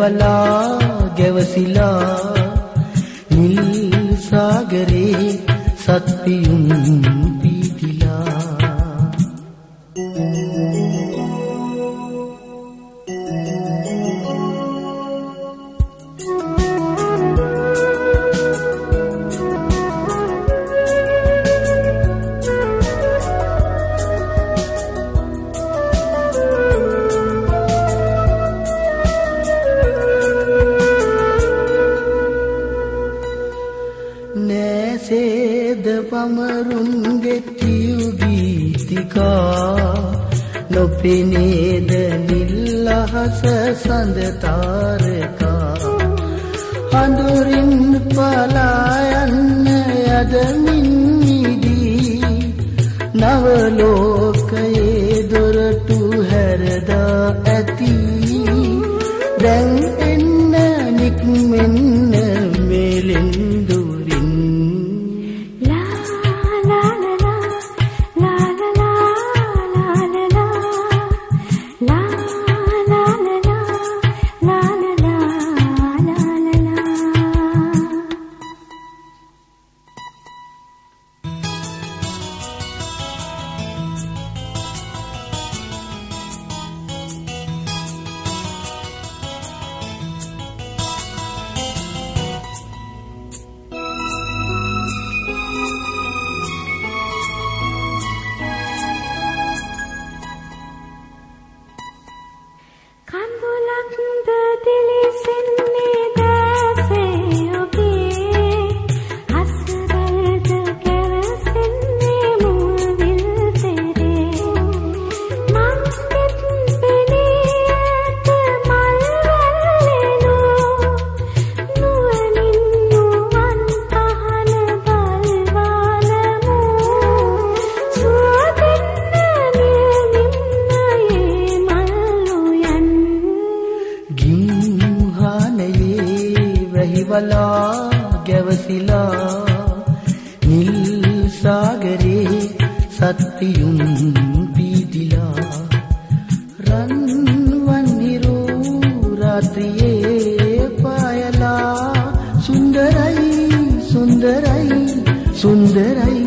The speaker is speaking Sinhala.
වැහිවලා ගැවසිලා නිල් සාගරේ සත්පියුම් පමරුන්ගෙ කියු ගීතිකා. නොපෙනේද නිල්ලහස සඳ තාරකා. හඳුරින් පලායන්න යදමින් නිදී නවලෝකයේ වලා ගැවසිලා. නිල් සාගරේ සත්තියුම් පීදිලා. රන් වන්නිරෝ රාත්‍රියේ පායලා. සුන්දරයි සුන්දරයි සුන්දරයි.